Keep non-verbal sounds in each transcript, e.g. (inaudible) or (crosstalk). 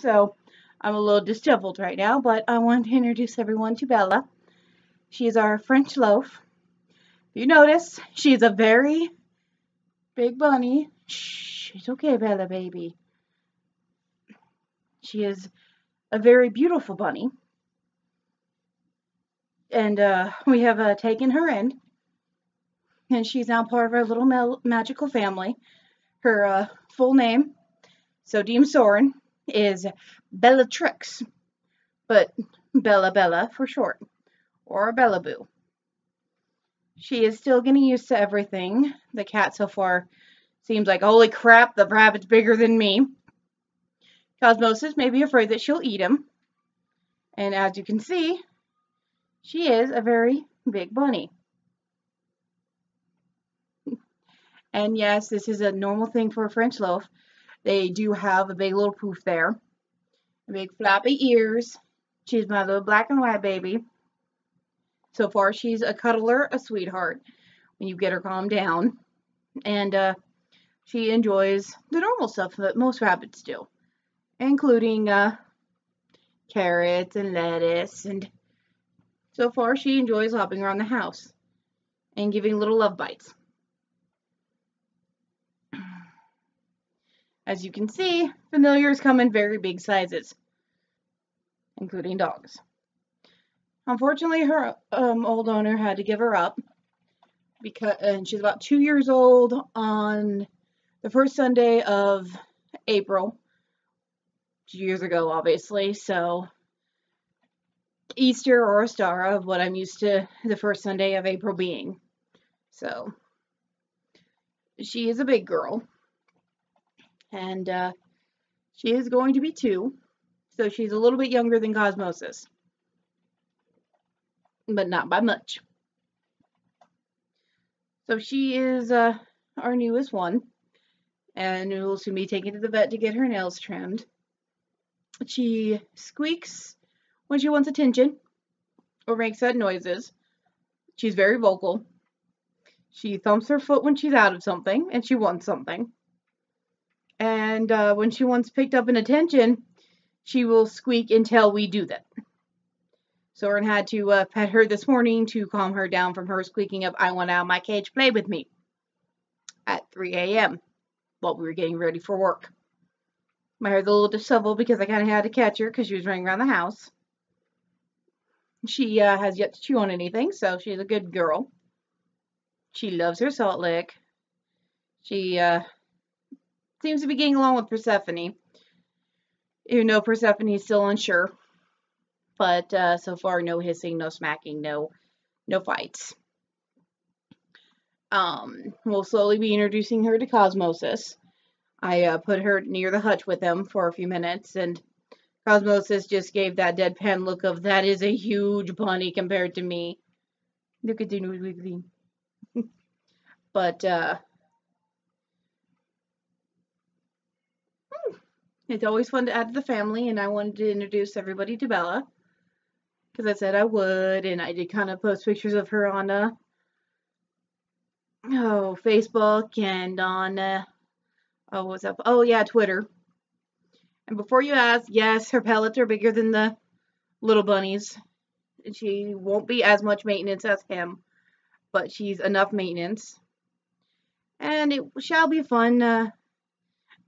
so I'm a little disheveled right now, but I want to introduce everyone to Bella. She is our French lop. If you notice, she's a very big bunny. Shh, it's okay, Bella, baby. She is a very beautiful bunny. And uh, we have uh, taken her in. And she's now part of our little magical family. Her uh, full name, so Deem Soren, is Bellatrix, but Bella Bella for short, or Bella Boo. She is still getting used to everything. The cat so far seems like, holy crap, the rabbit's bigger than me. Cosmosis may be afraid that she'll eat him. And as you can see, she is a very big bunny. and yes, this is a normal thing for a French lop. They do have a big little poof there. Big floppy ears. She's my little black and white baby. So far, she's a cuddler, a sweetheart when you get her calmed down. And uh, she enjoys the normal stuff that most rabbits do, including uh, carrots and lettuce. And so far, she enjoys hopping around the house and giving little love bites. As you can see, familiars come in very big sizes, including dogs. Unfortunately, her um, old owner had to give her up because, and she's about two years old on the first Sunday of April, two years ago, obviously. So Easter or Ostara of what I'm used to the first Sunday of April being. So she is a big girl and uh, she is going to be two, so she's a little bit younger than Cosmosis, but not by much. So she is uh, our newest one, and we'll soon be taken to the vet to get her nails trimmed. She squeaks when she wants attention or makes sad noises. She's very vocal. She thumps her foot when she's out of something and she wants something. And uh, when she wants picked up and attention, she will squeak until we do that. So Soren had to uh, pet her this morning to calm her down from her squeaking of, I want out of my cage, play with me, at 3 a.m. while we were getting ready for work. My hair's a little disheveled because I kind of had to catch her because she was running around the house. She uh, has yet to chew on anything, so she's a good girl. She loves her salt lick. She uh, seems to be getting along with Persephone. Even though Persephone is still unsure. But uh, so far, no hissing, no smacking, no no fights. Um, we'll slowly be introducing her to Cosmosis. I uh, put her near the hutch with him for a few minutes, and Cosmosis just gave that deadpan look of, that is a huge bunny compared to me. Look at the nose wiggling. (laughs) but, uh, It's always fun to add to the family, and I wanted to introduce everybody to Bella because I said I would, and I did kind of post pictures of her on uh, oh Facebook and on uh, oh what's up? Oh yeah, Twitter. And before you ask, yes, her pellets are bigger than the little bunnies. She won't be as much maintenance as him, but she's enough maintenance. And it shall be fun uh,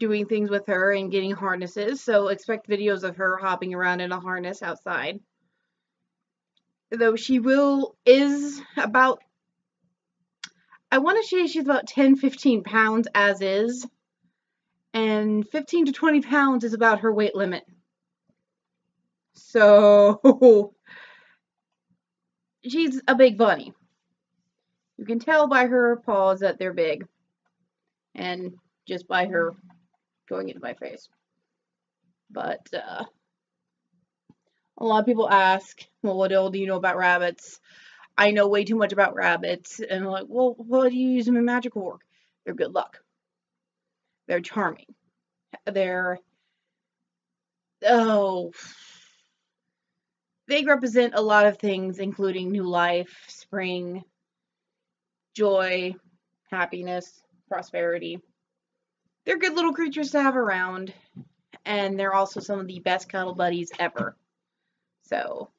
doing things with her and getting harnesses. So expect videos of her hopping around in a harness outside. Though she will, is about, I want to say she's about 10, 15 pounds as is. And 15 to 20 pounds is about her weight limit. So, (laughs) she's a big bunny. You can tell by her paws that they're big. And just by her going into my face. But uh, a lot of people ask, well, what all do you know about rabbits? I know way too much about rabbits. And I'm like, well, what do you use them in magical work? They're good luck. They're charming. They're, oh, they represent a lot of things, including new life, spring, joy, happiness, prosperity they're good little creatures to have around. and they're also some of the best cuddle buddies ever. So,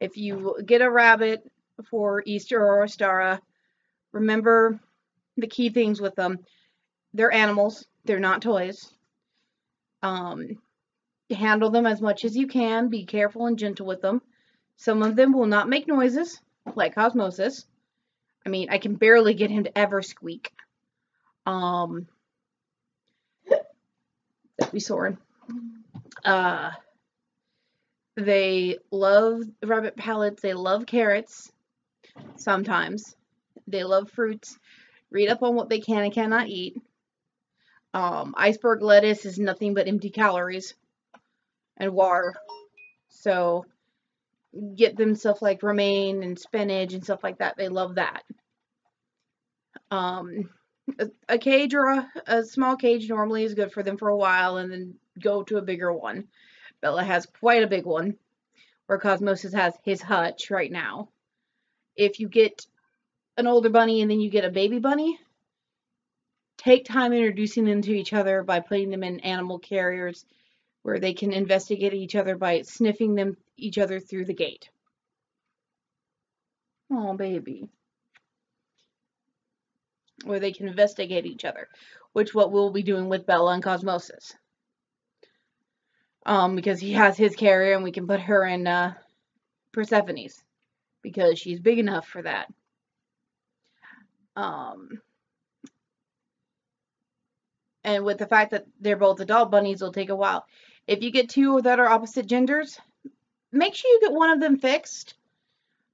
if you get a rabbit for Easter or Ostara, remember the key things with them. They're animals, they're not toys. Um, handle them as much as you can. Be careful and gentle with them. Some of them will not make noises, like Cosmosis. I mean, I can barely get him to ever squeak. Um, that'd be Soren. Uh, they love rabbit pellets. They love carrots. Sometimes they love fruits. Read up on what they can and cannot eat. Um, iceberg lettuce is nothing but empty calories and water. So get them stuff like romaine and spinach and stuff like that. They love that. Um, a, cage or a, a small cage normally is good for them for a while and then go to a bigger one. Bella has quite a big one where Cosmosis has his hutch right now. If you get an older bunny and then you get a baby bunny, take time introducing them to each other by putting them in animal carriers where they can investigate each other by sniffing them each other through the gate. Oh, baby. Where they can investigate each other, which what we'll be doing with Bella and Cosmosis. Um, because he has his carrier and we can put her in uh, Persephone's because she's big enough for that. Um, and with the fact that they're both adult bunnies, it'll take a while. If you get two that are opposite genders, make sure you get one of them fixed.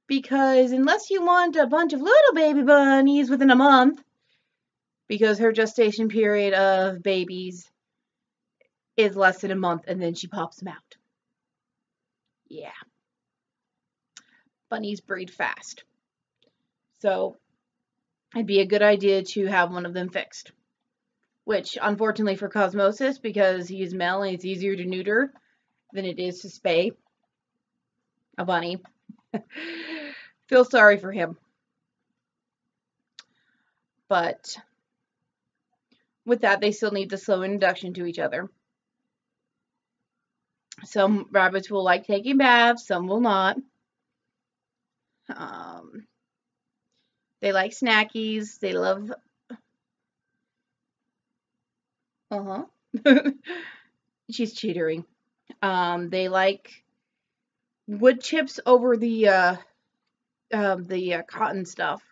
Because unless you want a bunch of little baby bunnies within a month, because her gestation period of babies is less than a month and then she pops them out. Yeah. Bunnies breed fast. So it'd be a good idea to have one of them fixed which unfortunately for Cosmosis, because he's male and it's easier to neuter than it is to spay a bunny. (laughs) Feel sorry for him. But with that, they still need the slow introduction to each other. Some rabbits will like taking baths, some will not. Um, they like snackies. They love uh huh. (laughs) She's cheatering. Um, they like wood chips over the uh, uh, the uh, cotton stuff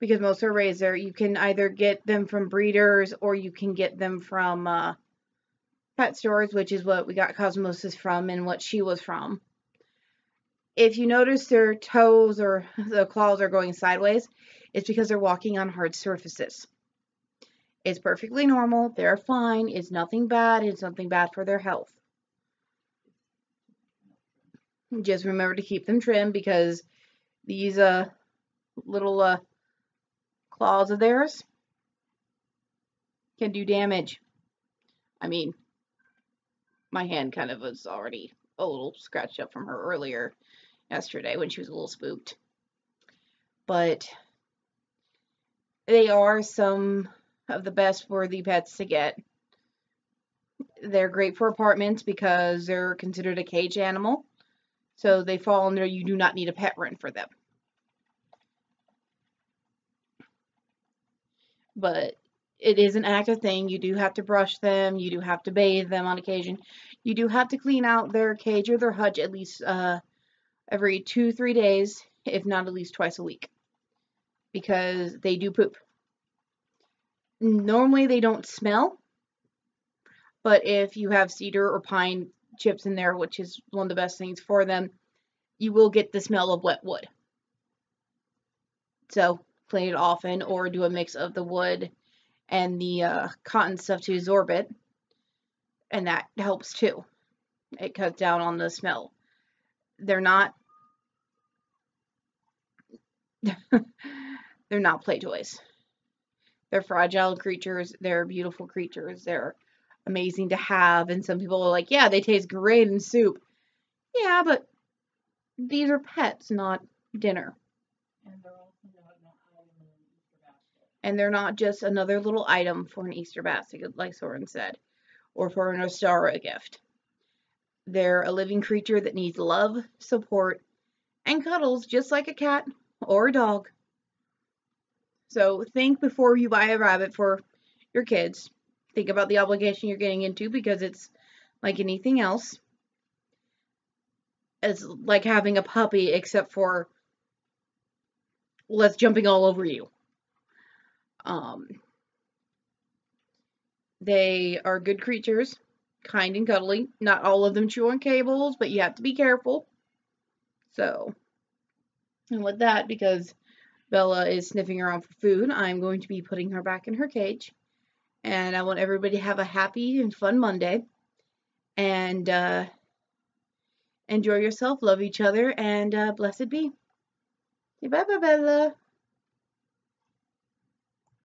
because most are there. You can either get them from breeders or you can get them from uh, pet stores, which is what we got Cosmosis from and what she was from. If you notice their toes or (laughs) the claws are going sideways, it's because they're walking on hard surfaces. It's perfectly normal. They're fine. It's nothing bad. It's nothing bad for their health. Just remember to keep them trimmed because these uh, little uh, claws of theirs can do damage. I mean, my hand kind of was already a little scratched up from her earlier yesterday when she was a little spooked. But they are some of the best worthy pets to get. They're great for apartments because they're considered a cage animal. So they fall under you do not need a pet rent for them. But it is an active thing. You do have to brush them. You do have to bathe them on occasion. You do have to clean out their cage or their hutch at least uh, every two, three days, if not at least twice a week. Because they do poop normally they don't smell, but if you have cedar or pine chips in there, which is one of the best things for them, you will get the smell of wet wood. So it often or do a mix of the wood and the uh, cotton stuff to absorb it. And that helps too. It cuts down on the smell. They're not (laughs) they're not play toys. They're fragile creatures. They're beautiful creatures. They're amazing to have. And some people are like, yeah, they taste great in soup. Yeah, but these are pets, not dinner. And they're also not an item in an Easter basket. And they're not just another little item for an Easter basket, like Soren said. or for an Ostara gift. They're a living creature that needs love, support, and cuddles just like a cat or a dog. So think before you buy a rabbit for your kids. Think about the obligation you're getting into because it's like anything else. It's like having a puppy, except for less jumping all over you. Um, they are good creatures, kind and cuddly. Not all of them chew on cables, but you have to be careful. So, and with that, because Bella is sniffing around for food, I'm going to be putting her back in her cage. And I want everybody to have a happy and fun Monday. And uh, enjoy yourself, love each other, and uh, blessed be. Bye bye, Bella.